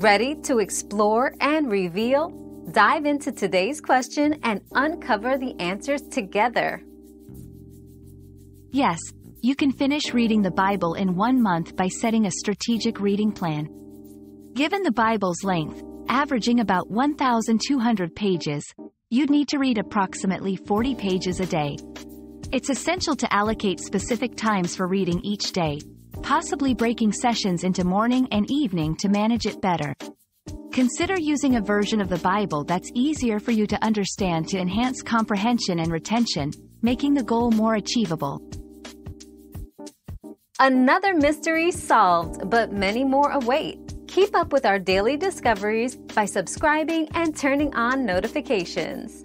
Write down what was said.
Ready to explore and reveal? Dive into today's question and uncover the answers together. Yes, you can finish reading the Bible in one month by setting a strategic reading plan. Given the Bible's length, averaging about 1,200 pages, you'd need to read approximately 40 pages a day. It's essential to allocate specific times for reading each day, possibly breaking sessions into morning and evening to manage it better. Consider using a version of the Bible that's easier for you to understand to enhance comprehension and retention, making the goal more achievable. Another mystery solved, but many more await. Keep up with our daily discoveries by subscribing and turning on notifications.